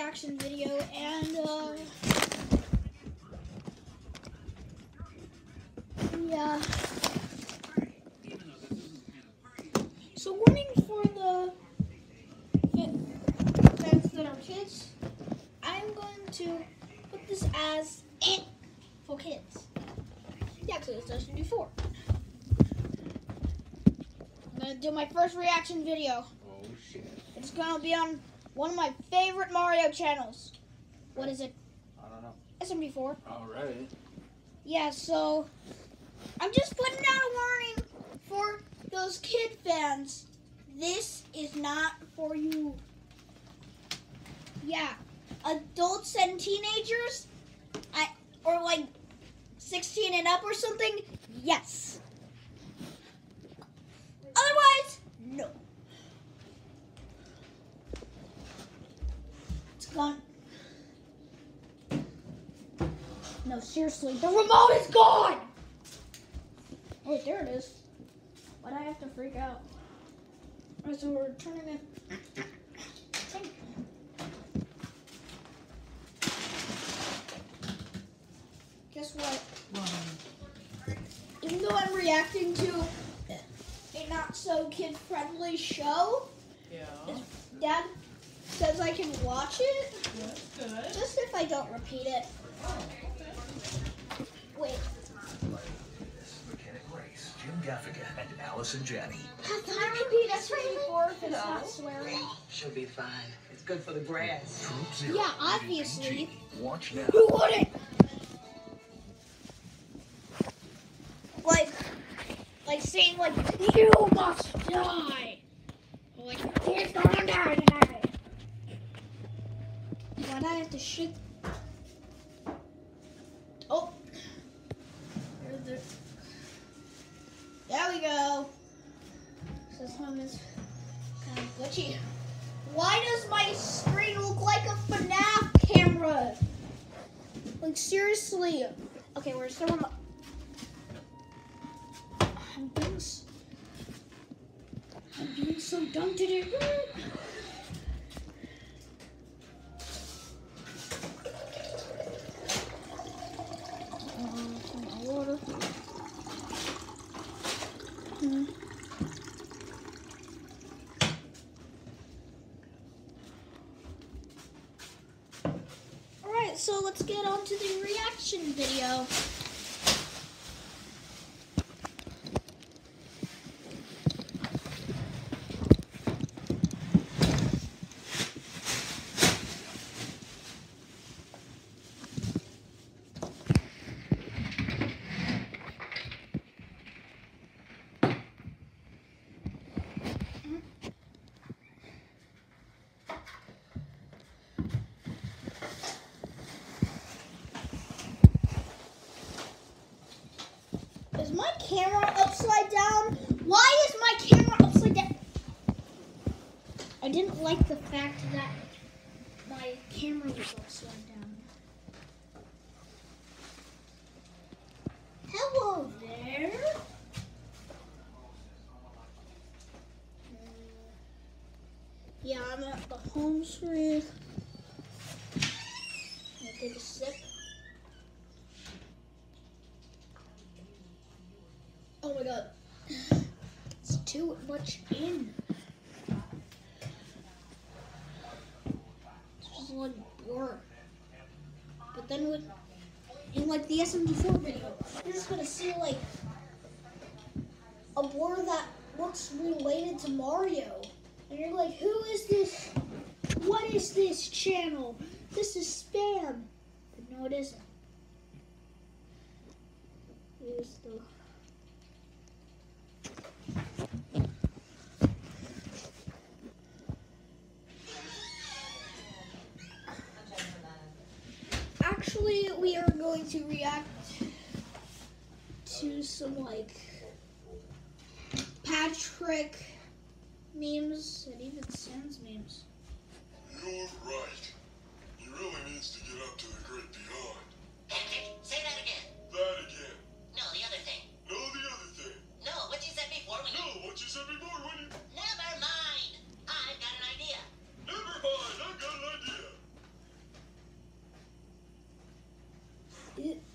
reaction video, and uh, yeah. So warning for the fans that are kids. I'm going to put this as it for kids. Yeah, because it's Destiny 4. I'm gonna do my first reaction video. Oh shit. It's gonna be on one of my favorite Mario channels. What is it? I don't know. SMG4. Alright. Yeah, so I'm just putting out a warning for those kid fans. This is not for you. Yeah, adults and teenagers, I or like 16 and up or something. Yes. Otherwise, no. It's gone. No, seriously, the remote is gone! Hey, there it is. Why'd I have to freak out? Alright, so we're turning it. Guess what? Even though I'm reacting to a not so kid friendly show, Yeah. Dad says I can watch it. That's good. Just if I don't repeat it. Wait. Not swearing? She'll be fine. It's good for the grass. Troop Zero. Yeah, rated obviously. PG. Watch now. Who wouldn't? Like, like saying like, you must die. Or like, he's gonna die tonight. Why'd I have to shoot? Oh. There's the- There go. This one is kind of glitchy. Why does my screen look like a FNAF camera? Like seriously. Okay, we're still on the. I'm being. s- I'm being so dumb today. Alright, so let's get on to the reaction video. Is my camera upside down? Why is my camera upside down? I didn't like the fact that my camera was upside down. Hello there. Yeah, I'm at the home screen. Gonna take a sip. Oh my god. It's too much in. It's just like blur. But then with in like the SMG4 video, you're just gonna see like a blur that looks related to Mario. And you're like, who is this? What is this channel? This is spam. But no, it isn't. Here's the Actually, we are going to react to some like Patrick memes and even Sans memes. You're right. He really needs to get up to the great beyond. Patrick, say that again. Oh!